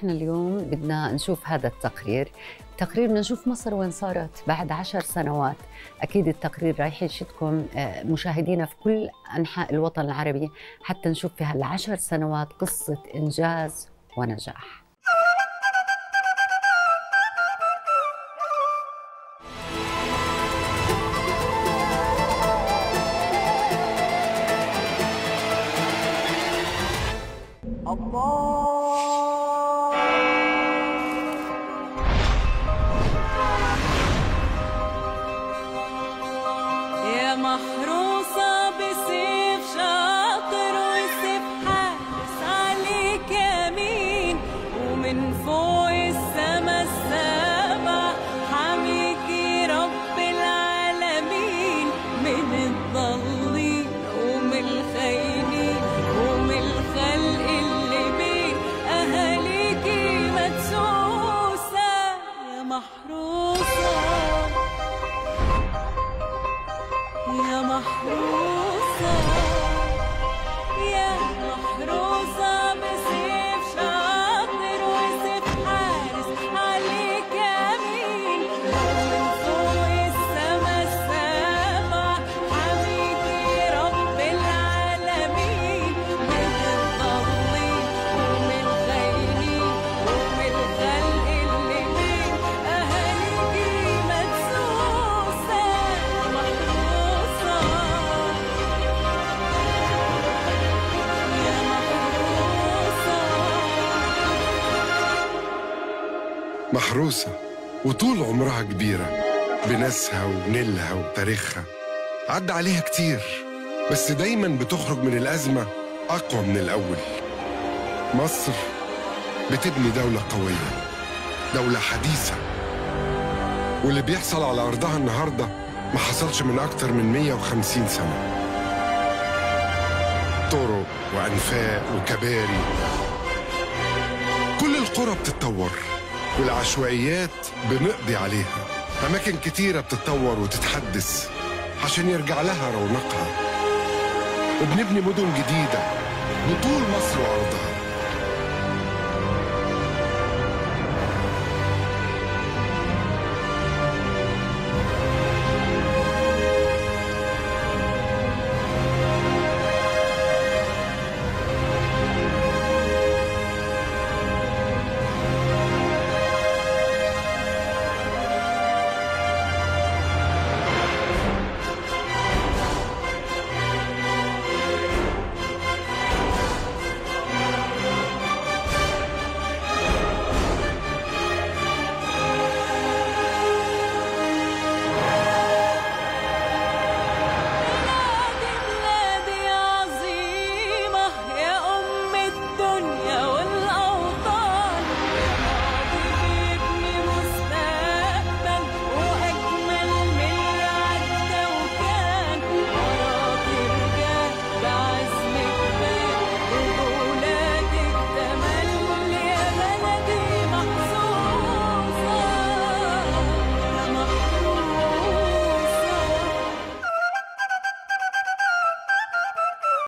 إحنا اليوم بدنا نشوف هذا التقرير. تقرير نشوف مصر وين صارت بعد عشر سنوات. أكيد التقرير رايح يشدكم آه، مشاهدينا في كل أنحاء الوطن العربي حتى نشوف في هالعشر سنوات قصة إنجاز ونجاح. يا محروسة محروسة وطول عمرها كبيرة بناسها ونيلها وتاريخها. عدى عليها كتير بس دايما بتخرج من الأزمة أقوى من الأول. مصر بتبني دولة قوية دولة حديثة. واللي بيحصل على أرضها النهاردة ما حصلش من أكتر من 150 سنة. طرق وأنفاق وكباري. كل القرى بتتطور. والعشوائيات بنقضي عليها. أماكن كتيرة بتتطور وتتحدث عشان يرجع لها رونقها. وبنبني مدن جديدة بطول مصر وأرضها.